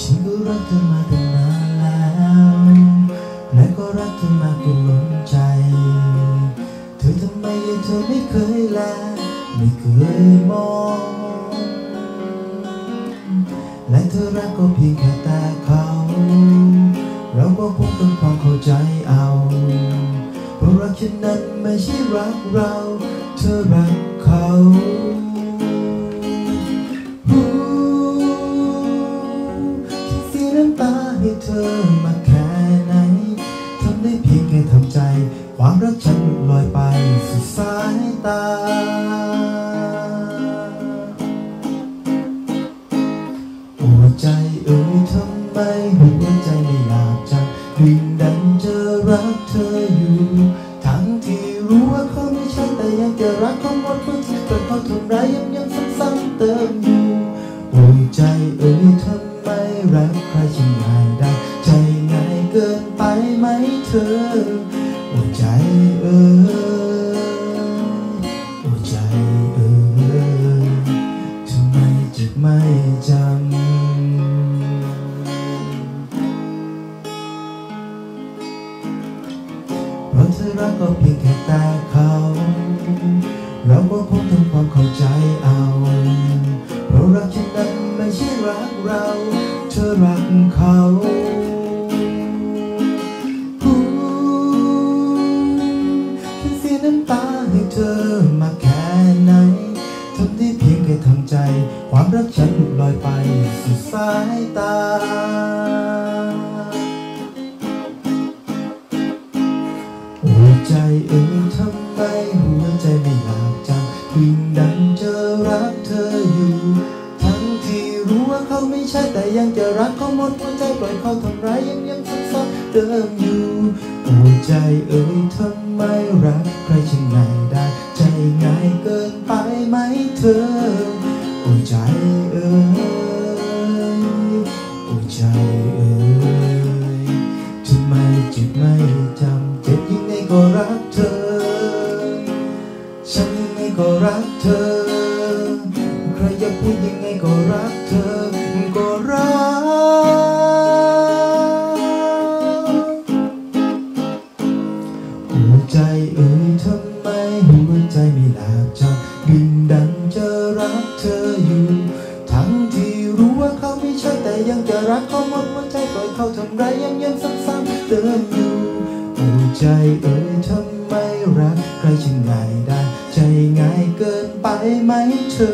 ฉันก็รักเธอมาตั้งนานแล้วและก็รักเธอมากจนล้นใจ เธอทำไมยังเธอไม่เคยแลไม่เคยมอง และเธอรักก็เพียงแค่แต่เขา เราก็คงต้องความเข้าใจเอาเพราะรักฉันนั้นไม่ใช่รักเรา เธอรักเขา ให้เธอมาแค่ไหนทำได้เพียงแค่ทำใจ ความรักฉันลอยไปสู่สายตาโอ้ใจเอ่ยทำไมหัวใจไม่อยากจะดิ่งดันจะรักเธออยู่ ทั้งที่รู้ว่าเขาไม่ใช่แต่ยังจะรักเขาหมดคนที่เกิดเขาทำร้ายย้ำย้ำซ้ำๆเติมอยู่ เพราะเธอรักก็เพียงแค่แต่เขา เราก็คงทำความเข้าใจเอา เพราะรักฉันนั้นไม่ใช่รักเรา เธอรักเขาฉันเสียน้ำตาให้เธอมาแค่ไหนทำได้เพียงแค่ทำใจ ความรักฉันหลุดลอยไปสู่สายตา เอ่ยทำไมหัวใจไม่อยากจำยิ่งดังจะรักเธออยู่ ทั้งที่รู้ว่าเขาไม่ใช่แต่ยังจะรักเขาหมดหัวใจปล่อยเขาทำร้ายยังยังซ้ำเดิมอยู่หัวใจเอ่ยทำไมรักใครช่างง่ายได้ ใจง่ายเกินไปไหมเธอหัวใจเอ่ย ก็รักเธอ ฉันยังไงก็รักเธอ ใครจะพูดยังไงก็รักเธอ ก็รัก หัวใจเอ่ยทำไมหัวใจไม่หลาบจำบินดันจะรักเธออยู่ ทั้งที่รู้ว่าเขาไม่ใช่แต่ยังจะรักเขาหมดหัวใจปล่อยเขาทำร้ายยังยังซ้ำๆเติมอยู่ ใจเอ่ยทำไมรักใครช่างง่ายได้ ใจง่ายเกินไปไหมเธอ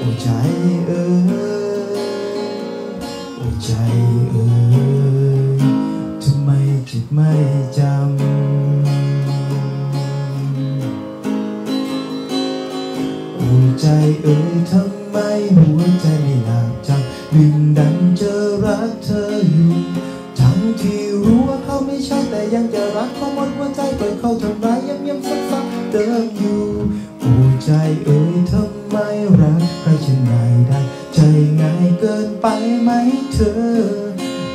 หัวใจเอ่ยหัวใจเอ่ยทำไมจิตไม่จำหัวใจเอ่ยทำไมหัวใจไม่หลับจำดึงดันจะรักเธออยู่ ทั้งที่รู้ว่าเขาไม่ใช่แต่ยังจะรักเขาหมดหัวใจปล่อยเขาทำร้ายย้ำย้ำซ้ำซ้ำเติมอยู่หัวใจเอ่ยทำไมรักใครช่างง่ายได้ ใจง่ายเกินไปไหมเธอ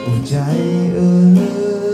หัวใจเอ่ย